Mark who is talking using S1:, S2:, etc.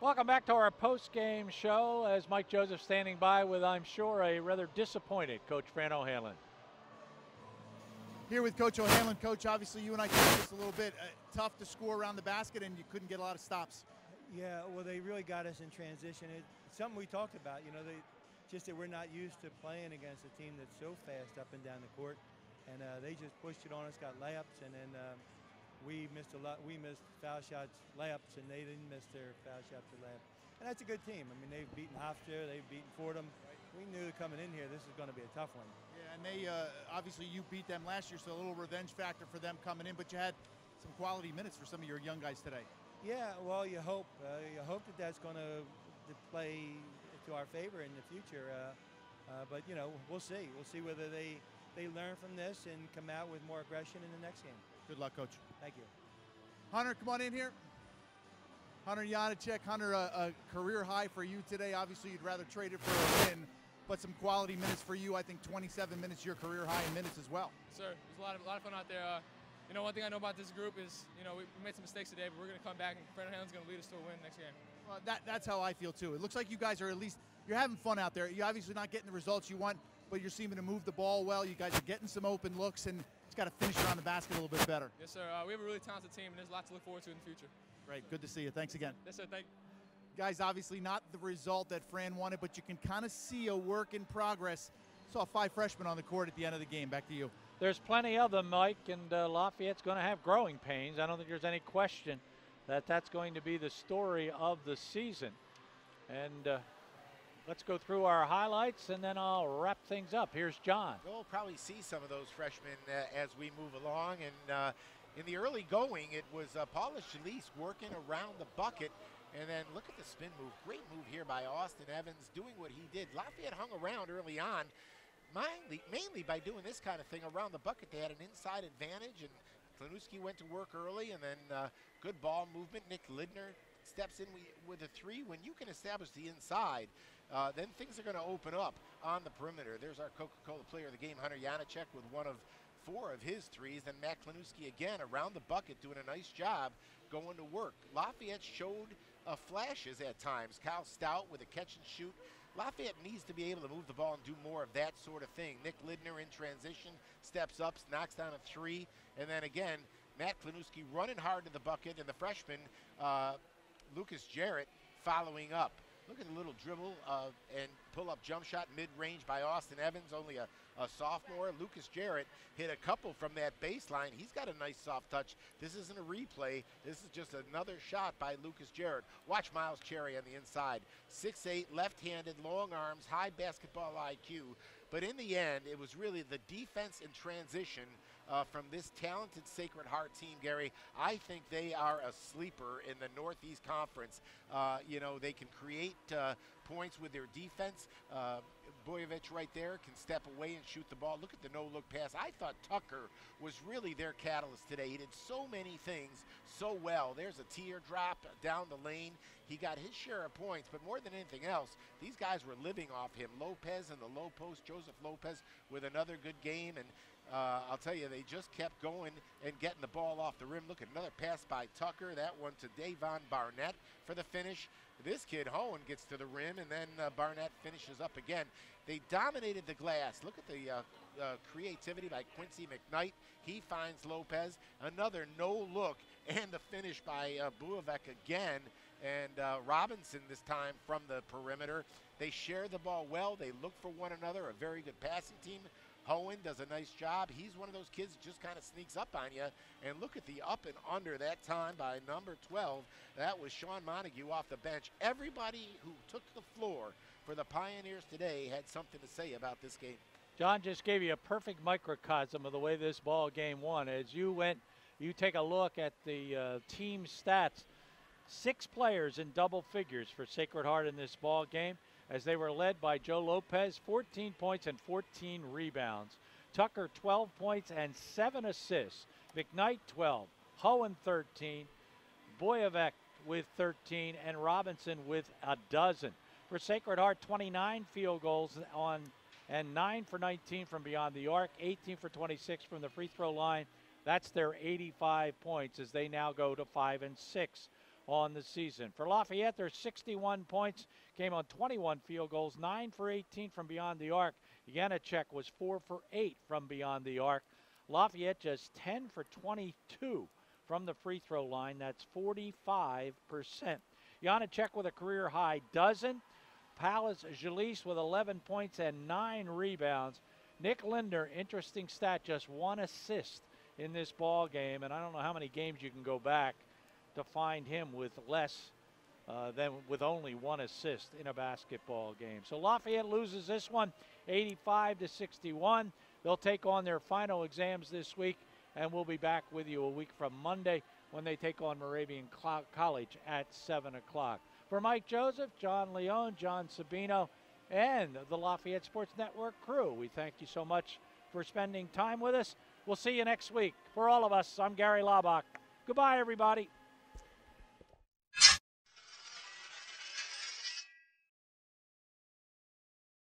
S1: Welcome back to our post-game show as Mike Joseph standing by with, I'm sure, a rather disappointed Coach Fran O'Hanlon.
S2: Here with Coach O'Hanlon. Coach, obviously you and I talked this a little bit. Uh, tough to score around the basket and you couldn't get a lot of stops.
S3: Yeah, well, they really got us in transition. It's something we talked about, you know, they, just that we're not used to playing against a team that's so fast up and down the court. And uh, they just pushed it on us, got layups, and then um, we missed a lot. We missed foul shots, layups, and they didn't miss their foul shots or layups. And that's a good team. I mean, they've beaten Hofstra, they've beaten Fordham. We knew coming in here this is going to be a tough one.
S2: Yeah, and they uh, obviously you beat them last year, so a little revenge factor for them coming in. But you had some quality minutes for some of your young guys today.
S3: Yeah, well, you hope uh, you hope that that's going to play to our favor in the future. Uh, uh, but you know, we'll see. We'll see whether they they learn from this and come out with more aggression in the next game.
S2: Good luck, coach.
S3: Thank you.
S2: Hunter, come on in here. Hunter Janacek, Hunter, a, a, career high for you today. Obviously, you'd rather trade it for a win, but some quality minutes for you. I think 27 minutes, your career high in minutes as well.
S4: Sir, there's a lot of a lot of fun out there. Uh, you know, one thing I know about this group is, you know, we, we made some mistakes today, but we're going to come back and Fred O'Hanlon's going to lead us to a win next game.
S2: Well, that, that's how I feel too. It looks like you guys are at least you're having fun out there. You're obviously not getting the results you want, but you're seeming to move the ball well. You guys are getting some open looks, and it's got to finish around the basket a little bit better.
S4: Yes, sir. Uh, we have a really talented team, and there's a lot to look forward to in the future.
S2: Great. Good to see you. Thanks again.
S4: Yes, sir. Thank you.
S2: Guys, obviously not the result that Fran wanted, but you can kind of see a work in progress. Saw five freshmen on the court at the end of the game. Back to you.
S1: There's plenty of them, Mike, and uh, Lafayette's going to have growing pains. I don't think there's any question that that's going to be the story of the season. And uh, let's go through our highlights, and then I'll wrap things up. Here's John.
S5: We'll probably see some of those freshmen uh, as we move along. And uh, in the early going, it was uh, Paulius Zalalis working around the bucket. And then look at the spin move. Great move here by Austin Evans doing what he did. Lafayette hung around early on mainly, mainly by doing this kind of thing around the bucket. They had an inside advantage, and Klinewski went to work early, and then uh, good ball movement. Nick Lindner steps in with a three. When you can establish the inside, uh, then things are going to open up on the perimeter. There's our Coca-Cola player of the game, Hunter Janacek, with one of four of his threes. Then Matt Klinewski again around the bucket doing a nice job going to work. Lafayette showed uh, flashes at times. Kyle Stout with a catch and shoot Lafayette needs to be able to move the ball and do more of that sort of thing. Nick Lindner in transition, steps up, knocks down a three, and then again, Matt Klinewski running hard to the bucket, and the freshman, uh, Lucas Jarrett, following up. Look at the little dribble uh, and pull up jump shot mid range by Austin Evans, only a, a, sophomore. Lucas Jarrett hit a couple from that baseline. He's got a nice soft touch. This isn't a replay. This is just another shot by Lucas Jarrett. Watch Miles Cherry on the inside. 6'8, left handed, long arms, high basketball IQ. But in the end, it was really the defense in transition uh, from this talented Sacred Heart team, Gary. I think they are a sleeper in the Northeast Conference. Uh, you know, they can create uh, points with their defense. Boyevich right there can step away and shoot the ball. Look at the no-look pass. I thought Tucker was really their catalyst today. He did so many things so well. There's a teardrop down the lane. He got his share of points, but more than anything else, these guys were living off him. Lopez in the low post, Joseph Lopez with another good game, and uh, I'll tell you, they just kept going and getting the ball off the rim. Look at another pass by Tucker. That one to Davon Barnett for the finish. This kid, Hoehn, gets to the rim, and then uh, Barnett finishes up again. They dominated the glass. Look at the uh, uh, creativity by Quincy McKnight. He finds Lopez. Another no look, and the finish by uh, Buovac again. And uh, Robinson this time from the perimeter. They share the ball well. They look for one another. A very good passing team. Hoehn does a nice job. He's one of those kids that just kind of sneaks up on you. And look at the up and under that time by number 12. That was Sean Montague off the bench. Everybody who took the floor for the Pioneers today had something to say about this game.
S1: John just gave you a perfect microcosm of the way this ball game won. As you went, you take a look at the uh, team stats. Six players in double figures for Sacred Heart in this ball game as they were led by Joe Lopez, 14 points and 14 rebounds. Tucker, 12 points and 7 assists. McKnight, 12. Hoehn, 13. Buovac with 13. And Robinson with a dozen. For Sacred Heart, 29 field goals on and 9 for 19 from beyond the arc, 18 for 26 from the free throw line. That's their 85 points as they now go to 5 and 6 on the season. For Lafayette, their 61 points came on 21 field goals, 9 for 18 from beyond the arc. Janacek was 4 for 8 from beyond the arc. Lafayette just 10 for 22 from the free throw line. That's 45%. Janacek with a career high dozen. Paulius Zalalis with 11 points and 9 rebounds. Nick Lindner, interesting stat, just one assist in this ball game, and I don't know how many games you can go back to find him with less uh, than with only one assist in a basketball game. So Lafayette loses this one, 85 to 61. They'll take on their final exams this week, and we'll be back with you a week from Monday when they take on Moravian College at 7 o'clock. For Mike Joseph, John Leone, John Sabino, and the Lafayette Sports Network crew, we thank you so much for spending time with us. We'll see you next week. For all of us, I'm Gary Laubach. Goodbye, everybody.